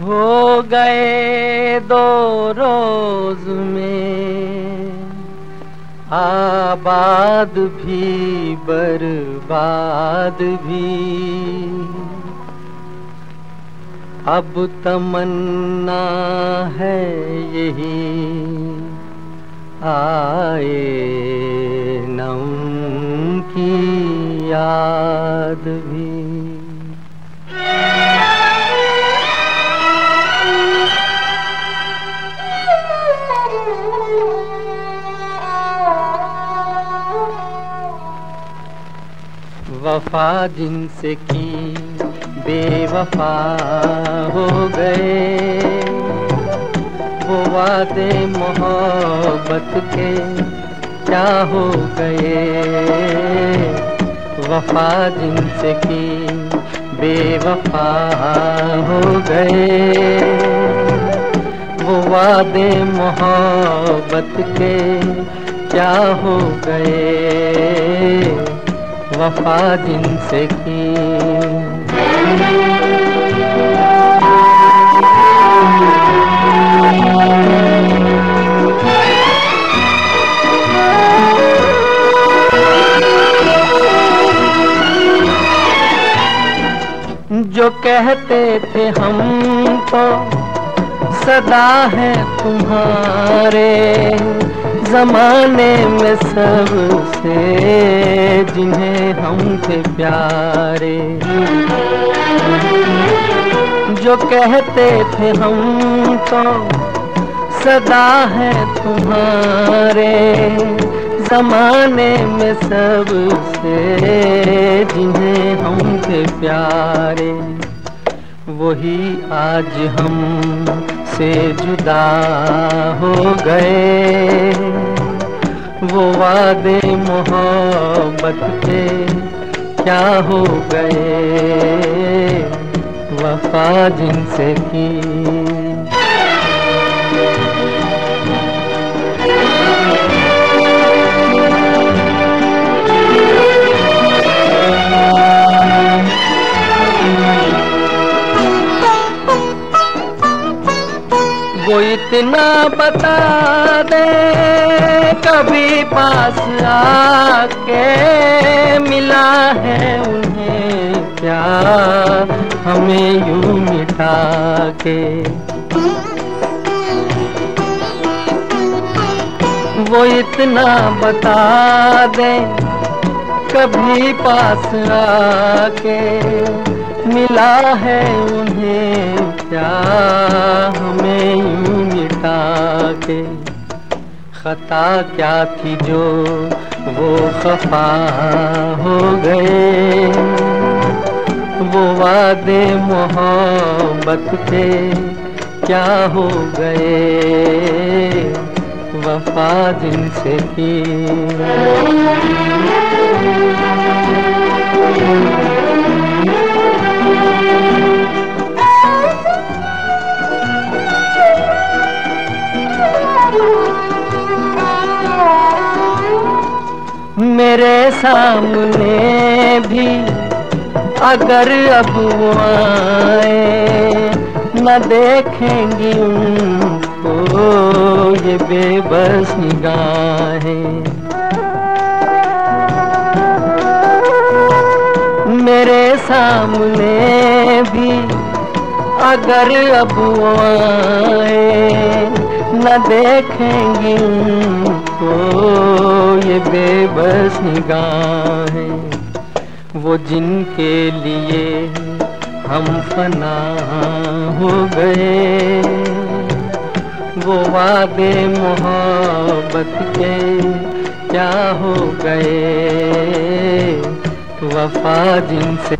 ہو گئے دو روز میں۔ آباد بھی، برباد بھی۔ اب تمنا ہے یہی۔ آئے نم کی یاد بھی۔ وفا جن سے کی بے وفا ہو گئے۔ وہ وعدے محبت کے کیا ہو گئے؟ وفا جن سے کی بے وفا ہو گئے۔ وہ وعدے محبت کے کیا ہو گئے؟ وفا جن سے کی۔ جو کہتے تھے ہم تو صدا ہے تمہارے۔ زمانے میں سب سے جنہیں ہم تھے پیارے۔ جو کہتے تھے ہم تو صدا ہے تمہارے۔ زمانے میں سب سے جنہیں ہم تھے پیارے۔ وہی آج ہم سے جدا ہو گئے۔ وہ وعدے محبت کے کیا ہو گئے؟ وفا جن سے کی؟ وہ اتنا بتا دے، کبھی پاس آ کے ملا ہے انہیں کیا؟ ہمیں یوں مٹا کے۔ وہ اتنا بتا دے، کبھی پاس آ کے ملا ہے انہیں کیا ہمیں یوں مٹا کے؟ خطا کیا تھی جو وہ خفا ہو گئے؟ وہ وعدے محبت کے کیا ہو گئے؟ وفا جن سے کی؟ سامنے بھی اگر اب وہ آئے، نہ دیکھیں گی ان کو، یہ بے بس نگاہیں۔ میرے سامنے بھی اگر اب وہ آئے، نہ دیکھیں گی ان کو یہ بس نگاہیں، وہ جن کے لیے ہم فنا ہو گئے۔ وہ وعدے محبت کے کیا ہو گئے؟ وفا جن سے